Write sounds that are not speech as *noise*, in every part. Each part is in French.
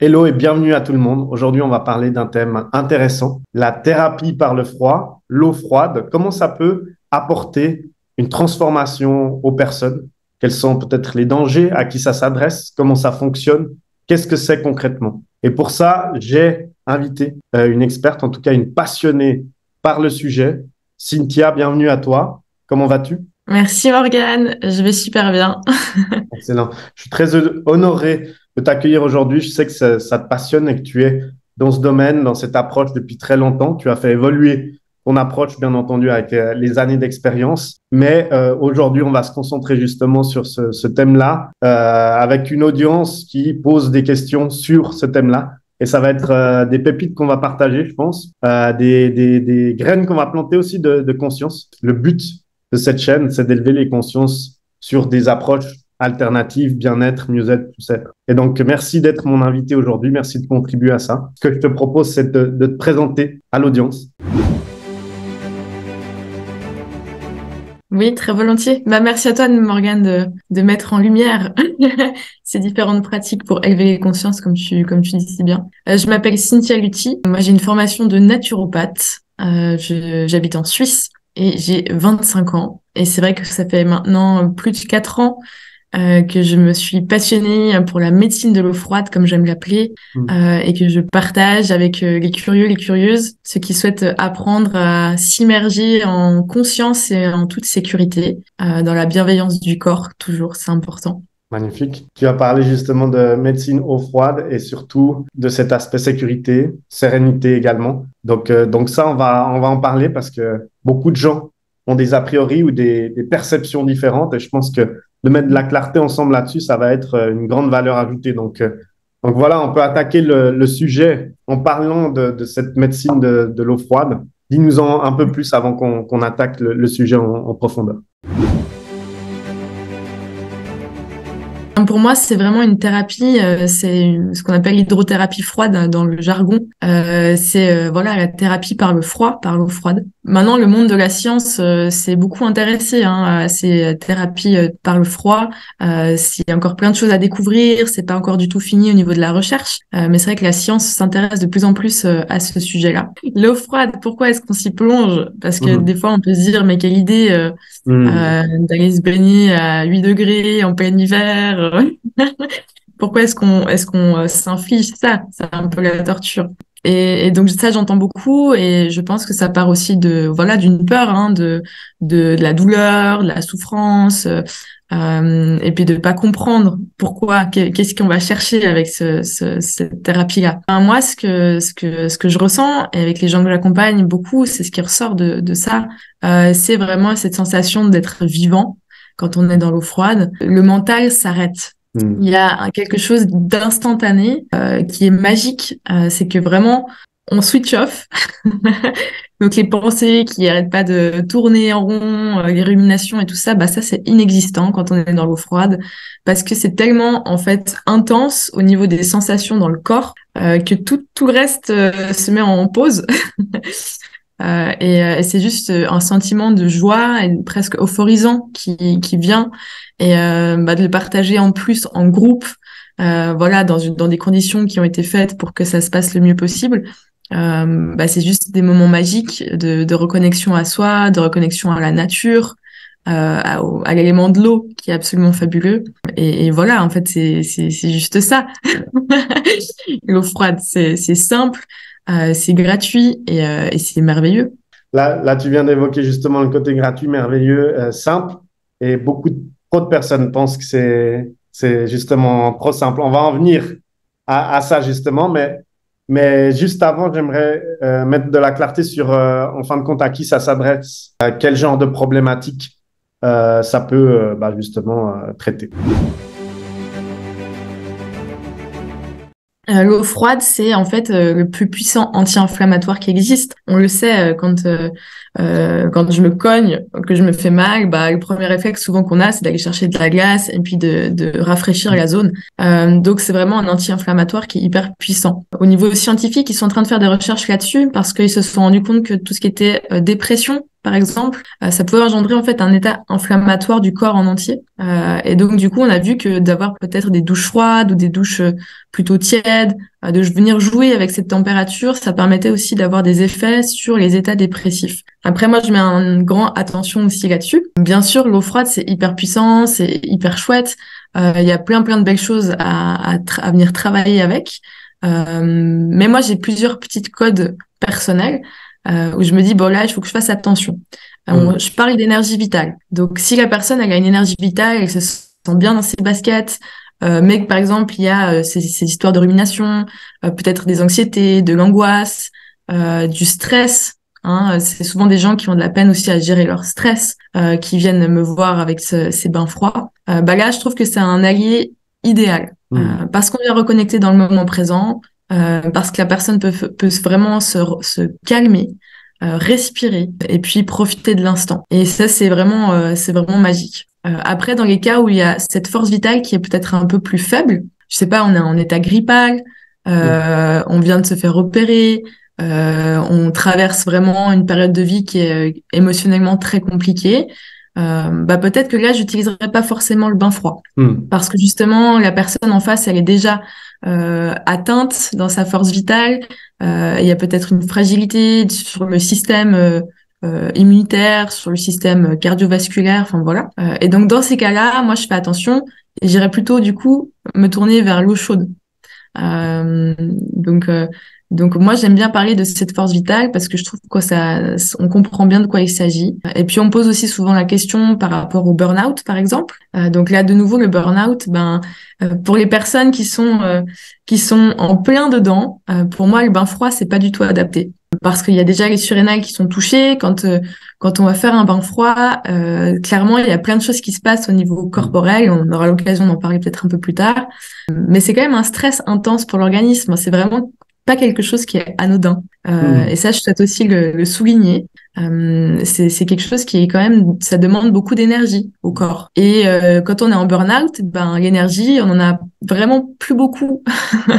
Hello et bienvenue à tout le monde. Aujourd'hui, on va parler d'un thème intéressant, la thérapie par le froid, l'eau froide. Comment ça peut apporter une transformation aux personnes? Quels sont peut-être les dangers À qui ça s'adresse? Comment ça fonctionne? Qu'est-ce que c'est concrètement? Et pour ça, j'ai invité euh, une experte, en tout cas une passionnée par le sujet. Cynthia, bienvenue à toi. Comment vas-tu? Merci Morgane, je vais super bien. *laughs* Excellent. Je suis très honoré de t'accueillir aujourd'hui. Je sais que ça, te passionne et que tu es dans ce domaine, dans cette approche depuis très longtemps. Tu as fait évoluer ton approche, bien entendu, avec euh, les années d'expérience. Mais euh, aujourd'hui, on va se concentrer justement sur ce, thème-là, euh, avec une audience qui pose des questions sur ce thème-là. Et ça va être des pépites qu'on va partager, je pense, des, graines qu'on va planter aussi de conscience. Le but de cette chaîne, c'est d'élever les consciences sur des approches alternatives, bien-être, mieux-être, tout ça. Et donc, merci d'être mon invité aujourd'hui. Merci de contribuer à ça. Ce que je te propose, c'est de, te présenter à l'audience. Oui, très volontiers. Bah, merci à toi, Morgane, de, de mettre en lumière *laughs* ces différentes pratiques pour élever les consciences, comme tu, comme tu dis si bien. Euh, je m'appelle Cynthia Lutti. Moi, j'ai une formation de naturopathe. Euh, J'habite en Suisse et j'ai 25 ans. Et c'est vrai que ça fait maintenant plus de 4 ans euh, que je me suis passionnée pour la médecine de l'eau froide, comme j'aime l'appeler, mmh. euh, et que je partage avec euh, les curieux, les curieuses, ceux qui souhaitent apprendre à s'immerger en conscience et en toute sécurité, dans la bienveillance du corps, toujours, c'est important. Magnifique. Tu as parlé justement de médecine eau froide et surtout de cet aspect sécurité, sérénité également. Donc, euh, donc ça, on va, on va en parler parce que beaucoup de gens ont des a priori ou des, perceptions différentes et je pense que de mettre de la clarté ensemble là-dessus, ça va être euh, une grande valeur ajoutée. Donc, euh, donc voilà, on peut attaquer le, sujet en parlant de, cette médecine de, l'eau froide. Dis-nous-en un peu plus avant qu'on attaque le, sujet en, en profondeur. Pour moi, c'est vraiment une thérapie, euh, c'est ce qu'on appelle l'hydrothérapie froide dans le jargon. C'est voilà la thérapie par le froid, par l'eau froide. Maintenant, le monde de la science s'est beaucoup intéressé hein, à ces thérapies par le froid. Euh, il y a encore plein de choses à découvrir, c'est pas encore du tout fini au niveau de la recherche, mais c'est vrai que la science s'intéresse de plus en plus à ce sujet-là. L'eau froide, pourquoi est-ce qu'on s'y plonge? Parce que mmh. des fois, on peut se dire, mais quelle idée mmh. d'aller se baigner à 8 degrés en plein hiver *laughs* pourquoi est-ce qu'on est-ce qu'on euh, s'inflige ça? C'est un peu la torture. Et, et donc ça, j'entends beaucoup, et je pense que ça part aussi de voilà d'une peur, hein, de, de, de la douleur, de la souffrance, euh, et puis de pas comprendre pourquoi, qu'est-ce qu'on va chercher avec ce, ce, cette thérapie-là. Moi, ce que ce que ce que je ressens, et avec les gens que j'accompagne beaucoup, c'est ce qui ressort de, de ça, euh, c'est vraiment cette sensation d'être vivant quand on est dans l'eau froide. Le mental s'arrête Hmm. Il y a quelque chose d'instantané euh, qui est magique. Euh, c'est que vraiment, on switch off. *laughs* Donc les pensées qui n'arrêtent pas de tourner en rond, euh, les ruminations et tout ça, bah ça c'est inexistant quand on est dans l'eau froide parce que c'est tellement en fait intense au niveau des sensations dans le corps euh, que tout tout le reste euh, se met en pause. *laughs* Euh, et, et c'est juste un sentiment de joie et presque euphorisant qui, qui vient et euh, bah, de le partager en plus en groupe, euh, voilà, dans, une, dans des conditions qui ont été faites pour que ça se passe le mieux possible. Euh, bah, c'est juste des moments magiques de, de, reconnexion à soi, de reconnexion à la nature, euh, à, à l'élément de l'eau qui est absolument fabuleux. Et, et voilà, en fait, c'est juste ça. *laughs* l'eau froide, c'est simple, euh, c'est gratuit et, euh, et c'est merveilleux. Là, là, tu viens d'évoquer justement le côté gratuit, merveilleux, euh, simple. Et beaucoup trop de personnes pensent que c'est justement trop simple. On va en venir à, à ça justement, mais mais juste avant, j'aimerais euh, mettre de la clarté sur, euh, en fin de compte, à qui ça s'adresse, quel genre de problématique euh, ça peut bah, justement traiter. Euh, l'eau froide, c'est en fait euh, le plus puissant anti-inflammatoire qui existe. On le sait euh, quand quand je me cogne, que je me fais mal, bah le premier réflexe souvent qu'on a, c'est d'aller chercher de la glace et puis de, de rafraîchir la zone. donc c'est vraiment un anti-inflammatoire qui est hyper puissant. Au niveau scientifique, ils sont en train de faire des recherches là-dessus parce qu'ils se sont rendus compte que tout ce qui était dépression par exemple, ça pouvait engendrer en fait un état inflammatoire du corps en entier. et donc du coup, on a vu que d'avoir peut-être des douches froides ou des douches plutôt tièdes, de venir jouer avec cette température, ça permettait aussi d'avoir des effets sur les états dépressifs. Après, moi, je mets un grand attention aussi là-dessus. Bien sûr, l'eau froide, c'est hyper puissant, c'est hyper chouette. Il y a plein plein de belles choses à, à, à venir travailler avec. Euh, mais moi, j'ai plusieurs petites codes personnels euh, où je me dis, bon là, il faut que je fasse attention. Euh, mm. Je parle d'énergie vitale. Donc, si la personne elle a une énergie vitale, elle se sent bien dans ses baskets, euh, mais que par exemple, il y a ces, ces, histoires de rumination, peut-être des anxiétés, de l'angoisse, du stress. Hein, c'est souvent des gens qui ont de la peine aussi à gérer leur stress, qui viennent me voir avec ce, ces bains froids. bah là, je trouve que c'est un allié idéal. Euh, hmm. parce qu'on vient reconnecter dans le moment présent, euh, parce que la personne peut, peut vraiment se, se calmer, euh, respirer et puis profiter de l'instant. Et ça, c'est vraiment, c'est vraiment magique. après, dans les cas où il y a cette force vitale qui est peut-être un peu plus faible, je sais pas, on est en état grippal, on vient de se faire opérer, on traverse vraiment une période de vie qui est émotionnellement très compliquée. Euh, bah peut-être que là j'utiliserai pas forcément le bain froid hmm. parce que justement la personne en face elle est déjà euh, atteinte dans sa force vitale. Euh, il y a peut-être une fragilité sur le système euh, immunitaire sur le système cardiovasculaire enfin voilà. Et donc dans ces cas-là moi je fais attention et j'irai plutôt du coup me tourner vers l'eau chaude. Donc donc moi j'aime bien parler de cette force vitale parce que je trouve que ça, on comprend bien de quoi il s'agit. Et puis on pose aussi souvent la question par rapport au burn-out par exemple. Euh, donc là de nouveau le burn-out, ben euh, pour les personnes qui sont euh, qui sont en plein dedans, pour moi le bain froid c'est pas du tout adapté parce qu'il y a déjà les surrénales qui sont touchées. Quand quand on va faire un bain froid, clairement il y a plein de choses qui se passent au niveau corporel. On aura l'occasion d'en parler peut-être un peu plus tard. Mais c'est quand même un stress intense pour l'organisme. C'est vraiment pas quelque chose qui est anodin. Euh, hmm. Et ça, je souhaite aussi le, souligner. Euh, c'est quelque chose qui est quand même, ça demande beaucoup d'énergie au corps. Et euh, quand on est en burn-out, ben l'énergie, on en a vraiment plus beaucoup.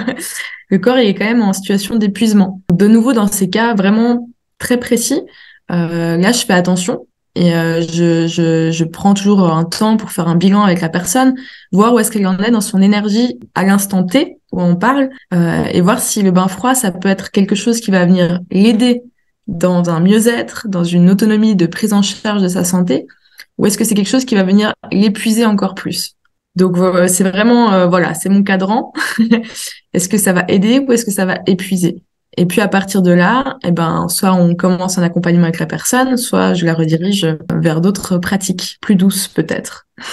*laughs* le corps il est quand même en situation d'épuisement. De nouveau, dans ces cas vraiment très précis, là, je fais attention. Et je, je, je, prends toujours un temps pour faire un bilan avec la personne, voir où est-ce qu'elle en est dans son énergie à l'instant T, où on parle euh, et voir si le bain froid, ça peut être quelque chose qui va venir l'aider dans un mieux-être, dans une autonomie de prise en charge de sa santé, ou est-ce que c'est quelque chose qui va venir l'épuiser encore plus Donc c'est vraiment euh, voilà, c'est mon cadran. *laughs* est-ce que ça va aider ou est-ce que ça va épuiser? Et puis à partir de là, eh ben, soit on commence un accompagnement avec la personne, soit je la redirige vers d'autres pratiques plus douces peut-être. *laughs*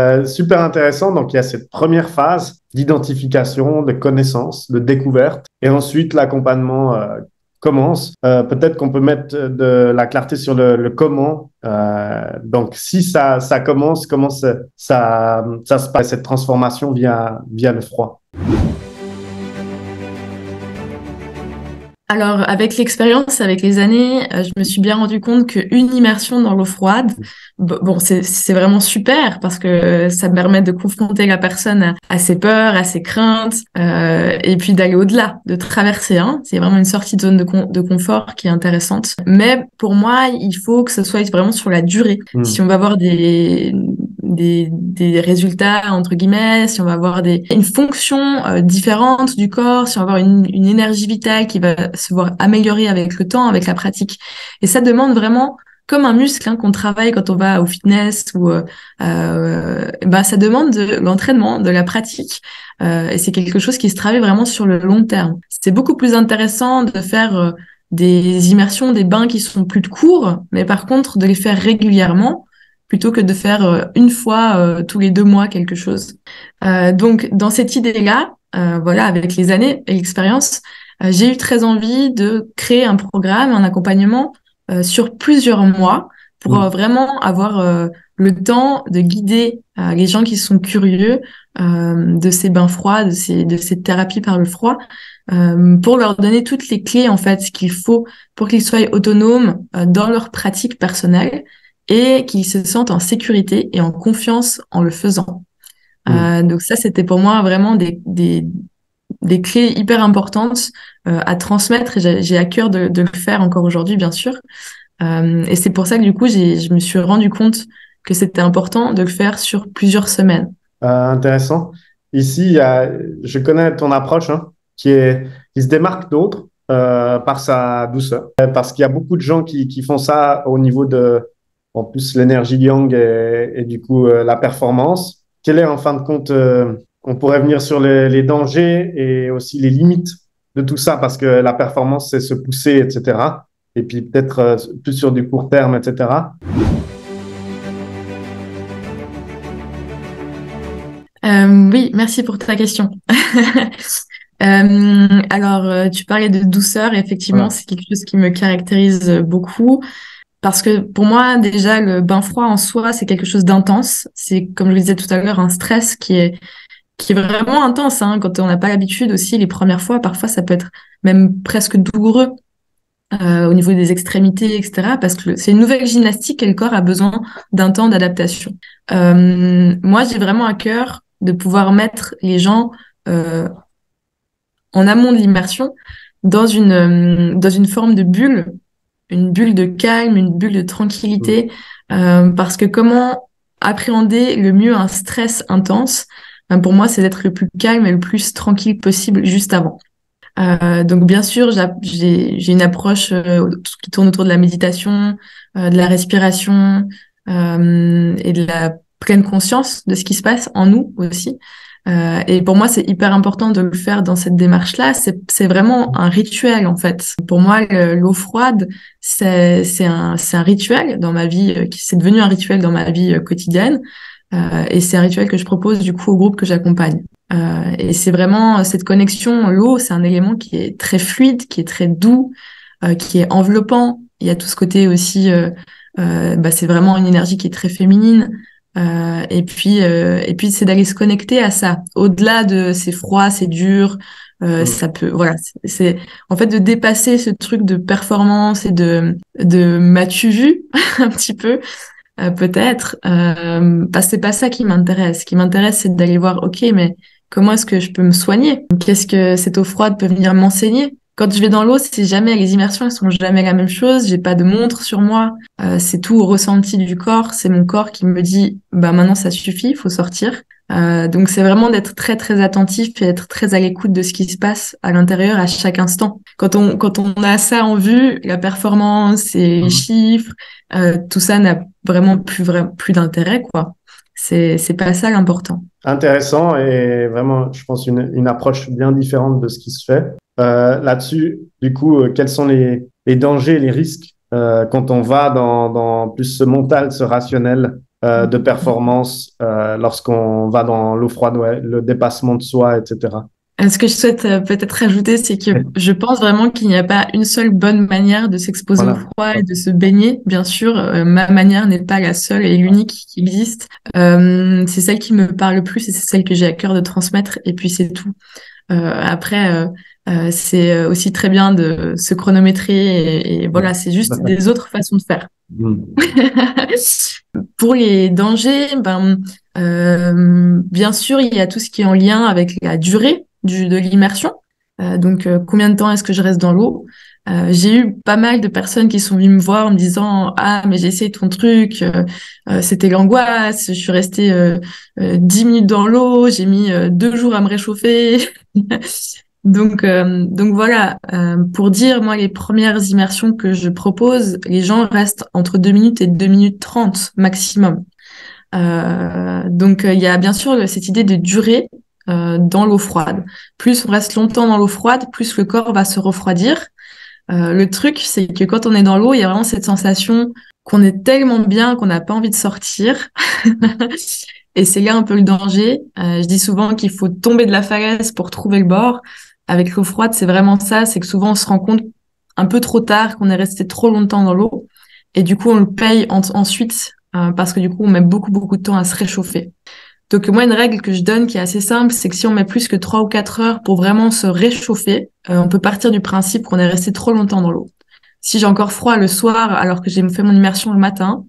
Euh, super intéressant. Donc il y a cette première phase d'identification, de connaissance, de découverte, et ensuite l'accompagnement euh, commence. Euh, peut-être qu'on peut mettre de la clarté sur le, comment. donc si ça, commence, comment ça, se passe cette transformation via, via le froid. Alors, avec l'expérience, avec les années, euh, je me suis bien rendu compte qu'une immersion dans l'eau froide, bon, c'est vraiment super parce que ça permet de confronter la personne à, ses peurs, à ses craintes, euh, et puis d'aller au-delà, de traverser. Hein. C'est vraiment une sortie de zone de, de, confort qui est intéressante. Mais pour moi, il faut que ce soit vraiment sur la durée. Hmm. Si on va avoir des, des, des, résultats entre guillemets, si on va avoir des, une fonction euh, différente du corps, si on va avoir une, une, énergie vitale qui va se voir améliorer avec le temps, avec la pratique. Et ça demande vraiment comme un muscle hein, qu'on travaille quand on va au fitness ou euh, euh bah ça demande de l'entraînement, de la pratique euh, et c'est quelque chose qui se travaille vraiment sur le long terme. C'est beaucoup plus intéressant de faire des immersions, des bains qui sont plus courts, mais par contre de les faire régulièrement plutôt que de faire euh, une fois euh, tous les deux mois quelque chose. Euh, donc dans cette idée-là, voilà, avec les années et l'expérience, j'ai eu très envie de créer un programme, un accompagnement sur plusieurs mois pour vraiment avoir le temps de guider les gens qui sont curieux de ces bains froids, de ces, de ces thérapies par le froid, pour leur donner toutes les clés en fait qu'il faut pour qu'ils soient autonomes dans leur pratique personnelle et qu'ils se sentent en sécurité et en confiance en le faisant. Mmh. Euh, donc ça, c'était pour moi vraiment des, des, des clés hyper importantes euh, à transmettre et j'ai à cœur de, de, le faire encore aujourd'hui, bien sûr. et c'est pour ça que du coup, je me suis rendu compte que c'était important de le faire sur plusieurs semaines. intéressant. Ici, je connais ton approche hein, qui, est, qui se démarque d'autres par sa douceur. Parce qu'il y a beaucoup de gens qui, qui font ça au niveau de, en plus, l'énergie yang et, et, du coup la performance. Quel est en fin de compte on pourrait venir sur les, dangers et aussi les limites de tout ça, parce que la performance, c'est se pousser, etc. Et puis peut-être euh, plus sur du court terme, etc. Euh, oui, merci pour ta question. *laughs* Euh, alors, tu parlais de douceur, effectivement, c'est quelque chose qui me caractérise beaucoup. Parce que pour moi, déjà, le bain froid en soi, c'est quelque chose d'intense. C'est, comme je le disais tout à l'heure, un stress qui est qui est vraiment intense. Hein, quand on n'a pas l'habitude aussi, les premières fois, parfois, ça peut être même presque douloureux euh, au niveau des extrémités, etc. Parce que c'est une nouvelle gymnastique et le corps a besoin d'un temps d'adaptation. Euh, moi, j'ai vraiment à cœur de pouvoir mettre les gens euh, en amont de l'immersion dans une dans une forme de bulle, une bulle de calme, une bulle de tranquillité, euh, parce que comment appréhender le mieux un stress intense pour moi, c'est d'être le plus calme et le plus tranquille possible juste avant. Euh, donc bien sûr, j'ai une approche euh, qui tourne autour de la méditation, de la respiration et de la pleine conscience de ce qui se passe en nous aussi. Euh, et pour moi, c'est hyper important de le faire dans cette démarche-là. C'est vraiment un rituel en fait. Pour moi, l'eau froide, c'est un, un rituel dans ma vie, qui c'est devenu un rituel dans ma vie quotidienne. Euh, et c'est un rituel que je propose du coup au groupe que j'accompagne. Euh, et c'est vraiment cette connexion. L'eau, c'est un élément qui est très fluide, qui est très doux, euh, qui est enveloppant. Il y a tout ce côté aussi. Bah, c'est vraiment une énergie qui est très féminine. Et puis, et puis c'est d'aller se connecter à ça. Au-delà de c'est froid, c'est dur, euh, ça peut voilà c'est en fait de dépasser ce truc de performance et de de m'as-tu vu *laughs* un petit peu euh, peut-être, euh, parce que c'est pas ça qui m'intéresse. Ce qui m'intéresse, c'est d'aller voir, ok, mais comment est-ce que je peux me soigner? Qu'est-ce que cette eau froide peut venir m'enseigner? Quand je vais dans l'eau, c'est jamais les immersions, elles sont jamais la même chose. J'ai pas de montre sur moi. Euh, c'est tout au ressenti du corps. C'est mon corps qui me dit, bah maintenant ça suffit, il faut sortir. Euh, donc c'est vraiment d'être très très attentif et être très à l'écoute de ce qui se passe à l'intérieur à chaque instant. Quand on quand on a ça en vue, la performance et les mmh. chiffres, euh, tout ça n'a vraiment plus plus d'intérêt quoi. C'est c'est pas ça l'important. Intéressant et vraiment, je pense une une approche bien différente de ce qui se fait. Euh, là-dessus, du coup, euh, quels sont les, les dangers, les risques euh, quand on va dans, dans plus ce mental, ce rationnel de performance lorsqu'on va dans l'eau froide, le dépassement de soi, etc. Ce que je souhaite peut-être rajouter, c'est que je pense vraiment qu'il n'y a pas une seule bonne manière de s'exposer au froid et de se baigner. Bien sûr, ma manière n'est pas la seule et l'unique qui existe. c'est celle qui me parle le plus et c'est celle que j'ai à cœur de transmettre. Et puis c'est tout. après, euh, c'est euh, aussi très bien de se chronométrer et, voilà, c'est juste des autres façons de faire. Mm. *laughs* Pour les dangers, ben, euh, bien sûr, il y a tout ce qui est en lien avec la durée du, de l'immersion. donc, combien de temps est-ce que je reste dans l'eau? J'ai eu pas mal de personnes qui sont venues me voir en me disant ah mais j'ai essayé ton truc, c'était l'angoisse, je suis restée dix minutes dans l'eau, j'ai mis deux jours à me réchauffer. *laughs* Donc, euh, donc voilà, euh, pour dire, moi, les premières immersions que je propose, les gens restent entre 2 minutes et 2 minutes 30 maximum. Euh, donc, il y a bien sûr cette idée de durée dans l'eau froide. Plus on reste longtemps dans l'eau froide, plus le corps va se refroidir. le truc, c'est que quand on est dans l'eau, il y a vraiment cette sensation qu'on est tellement bien qu'on n'a pas envie de sortir. *laughs* Et c'est là un peu le danger. je dis souvent qu'il faut tomber de la falaise pour trouver le bord avec l'eau froide, c'est vraiment ça, c'est que souvent on se rend compte un peu trop tard qu'on est resté trop longtemps dans l'eau et du coup on le paye ensuite euh, parce que du coup on met beaucoup beaucoup de temps à se réchauffer. Donc moi une règle que je donne qui est assez simple, c'est que si on met plus que 3 ou 4 heures pour vraiment se réchauffer, euh, on peut partir du principe qu'on est resté trop longtemps dans l'eau. Si j'ai encore froid le soir alors que j'ai fait mon immersion le matin,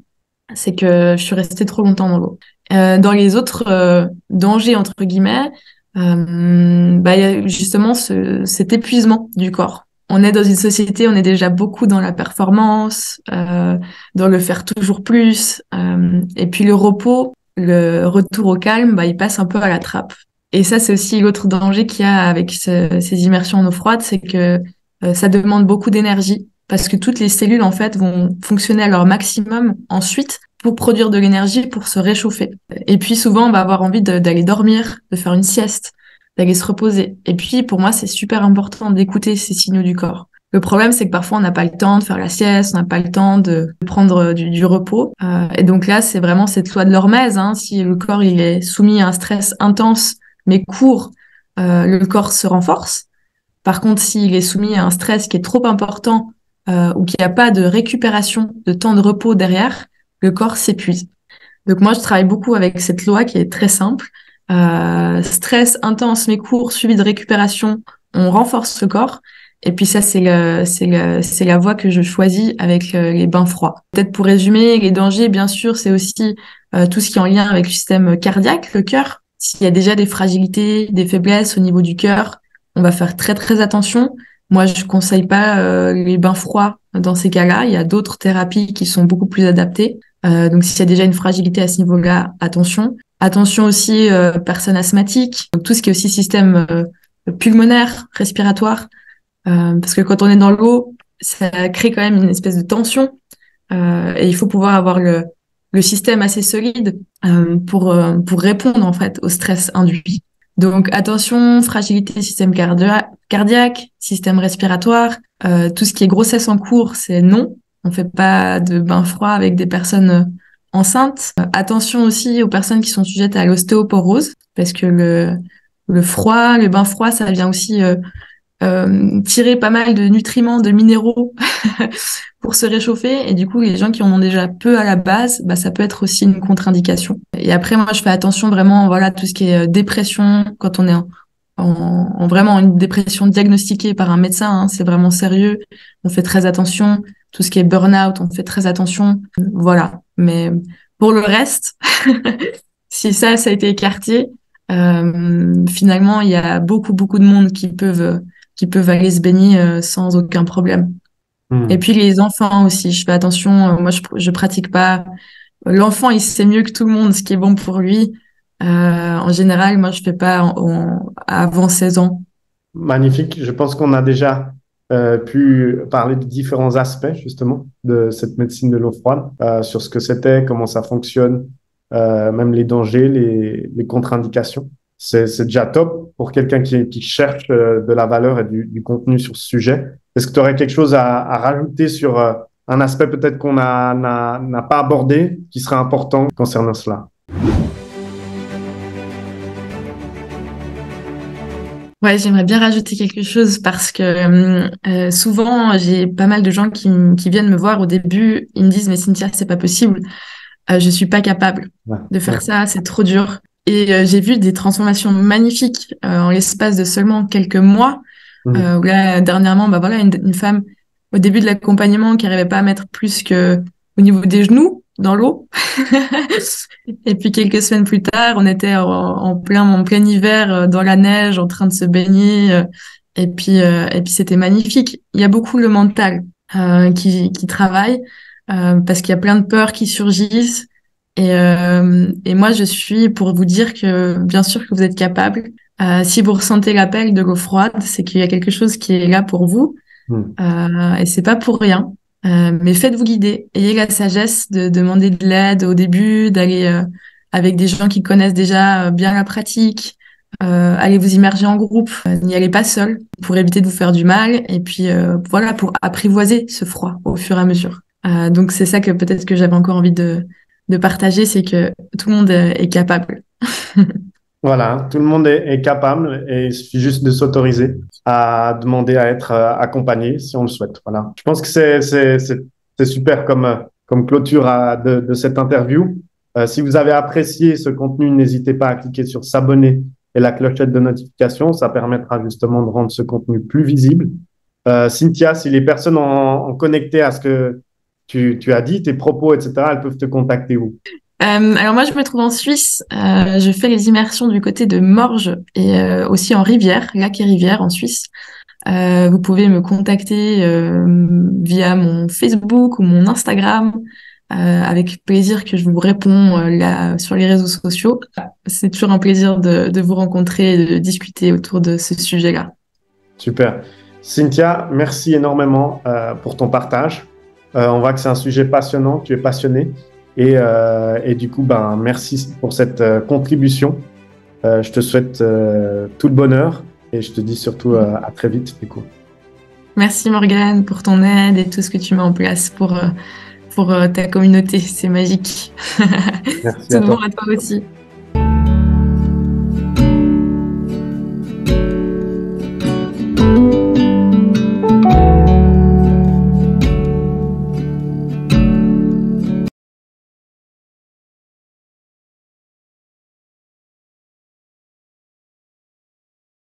c'est que je suis restée trop longtemps dans l'eau. Euh, dans les autres dangers entre guillemets, euh, bah, y a justement ce, cet épuisement du corps. on est dans une société, on est déjà beaucoup dans la performance, euh, dans le faire toujours plus. Euh, et puis le repos, le retour au calme, bah, il passe un peu à la trappe. Et ça, c'est aussi l'autre danger qu'il y a avec ces immersions en eau froide, c'est que euh, ça demande beaucoup d'énergie parce que toutes les cellules, en fait, vont fonctionner à leur maximum ensuite pour produire de l'énergie, pour se réchauffer. Et puis souvent, on va avoir envie d'aller dormir, de faire une sieste, d'aller se reposer. Et puis, pour moi, c'est super important d'écouter ces signaux du corps. Le problème, c'est que parfois, on n'a pas le temps de faire la sieste, on n'a pas le temps de prendre du, repos. Euh, et donc là, c'est vraiment cette loi de l'hormèse. Hein. Si le corps il est soumis à un stress intense mais court, euh, le corps se renforce. Par contre, s'il est soumis à un stress qui est trop important euh, ou qu'il n'y a pas de récupération, de temps de repos derrière, le corps s'épuise. Donc moi, je travaille beaucoup avec cette loi qui est très simple. Euh, stress intense mais court, suivi de récupération, on renforce le corps. Et puis ça, c'est la voie que je choisis avec euh, les bains froids. Peut-être pour résumer, les dangers, bien sûr, c'est aussi euh, tout ce qui est en lien avec le système cardiaque, le cœur. S'il y a déjà des fragilités, des faiblesses au niveau du cœur, on va faire très très attention. Moi, je conseille pas euh, les bains froids dans ces cas-là. Il y a d'autres thérapies qui sont beaucoup plus adaptées. Euh, donc, s'il y a déjà une fragilité à ce niveau-là, attention. Attention aussi euh, personnes asthmatiques, donc tout ce qui est aussi système euh, pulmonaire, respiratoire, euh, parce que quand on est dans l'eau, ça crée quand même une espèce de tension et il faut pouvoir avoir le, le système assez solide pour pour répondre en fait au stress induit. Donc attention, fragilité système cardiaque, système respiratoire, euh, tout ce qui est grossesse en cours, c'est non. On fait pas de bain froid avec des personnes euh, enceintes. Euh, attention aussi aux personnes qui sont sujettes à l'ostéoporose, parce que le, le froid, le bain froid, ça vient aussi euh, tirer pas mal de nutriments, de minéraux *laughs* pour se réchauffer. Et du coup, les gens qui en ont déjà peu à la base, bah, ça peut être aussi une contre-indication. Et après, moi, je fais attention vraiment, voilà, tout ce qui est euh, dépression, quand on est en, en, vraiment une dépression diagnostiquée par un médecin, hein, c'est vraiment sérieux. On fait très attention. Tout ce qui est burn-out, on fait très attention. Voilà. Mais pour le reste, *laughs* si ça, ça a été écarté, euh, finalement, il y a beaucoup, beaucoup de monde qui peuvent qui peuvent aller se baigner euh, sans aucun problème. Hmm. Et puis les enfants aussi, je fais attention. Euh, moi, je, je pratique pas. L'enfant, il sait mieux que tout le monde ce qui est bon pour lui. Euh, en général, moi, je fais pas avant 16 ans. Magnifique. Je pense qu'on a déjà euh, pu parler de différents aspects justement de cette médecine de l'eau froide, euh, sur ce que c'était, comment ça fonctionne, euh, même les dangers, les, contre-indications c'est déjà top pour quelqu'un qui, cherche de la valeur et du, contenu sur ce sujet. Est-ce que tu aurais quelque chose à, rajouter sur un aspect peut-être qu'on n'a pas abordé qui serait important concernant cela? Ouais, j'aimerais bien rajouter quelque chose parce que euh, souvent j'ai pas mal de gens qui, qui, viennent me voir au début, ils me disent mais Cynthia c'est pas possible, euh, je suis pas capable de faire ça, c'est trop dur. Et euh, j'ai vu des transformations magnifiques euh, en l'espace de seulement quelques mois. Mmh. Euh, là, dernièrement, bah voilà, une, une, femme au début de l'accompagnement qui arrivait pas à mettre plus que au niveau des genoux dans l'eau. *laughs* et puis quelques semaines plus tard, on était en, plein en plein hiver euh, dans la neige, en train de se baigner. et puis et puis c'était magnifique. Il y a beaucoup le mental qui qui travaille parce qu'il y a plein de peurs qui surgissent. Et, euh, et moi, je suis pour vous dire que bien sûr que vous êtes capable. Euh, si vous ressentez l'appel de l'eau froide, c'est qu'il y a quelque chose qui est là pour vous. Euh, et c'est pas pour rien. Euh, mais faites-vous guider. Ayez la sagesse de demander de l'aide au début, d'aller euh, avec des gens qui connaissent déjà euh, bien la pratique. allez vous immerger en groupe. N'y allez pas seul pour éviter de vous faire du mal. Et puis voilà, pour apprivoiser ce froid au fur et à mesure. donc c'est ça que peut-être que j'avais encore envie de de partager, c'est que tout le monde est capable. *laughs* voilà, tout le monde est, capable et il suffit juste de s'autoriser à demander à être euh, accompagné si on le souhaite. Voilà. Je pense que c'est super comme, comme clôture de, cette interview. Euh, si vous avez apprécié ce contenu, n'hésitez pas à cliquer sur s'abonner et la clochette de notification. Ça permettra justement de rendre ce contenu plus visible. Euh, Cynthia, si les personnes ont, ont connecté à ce que tu, as dit, tes propos, etc., elles peuvent te contacter où? Euh, alors moi, je me trouve en Suisse. Euh, je fais les immersions du côté de Morges et euh, aussi en rivière, lac et rivière en Suisse. vous pouvez me contacter via mon Facebook ou mon Instagram. avec plaisir que je vous réponds là sur les réseaux sociaux. C'est toujours un plaisir de, de vous rencontrer et de discuter autour de ce sujet-là. Super. Cynthia, merci énormément pour ton partage. on voit que c'est un sujet passionnant, tu es passionné. Et, et du coup, ben, merci pour cette contribution. Euh, je te souhaite euh, tout le bonheur et je te dis surtout euh, à très vite du coup. Merci Morgane pour ton aide et tout ce que tu mets en place pour, pour ta communauté. C'est magique. Merci *laughs* à toi. à toi aussi.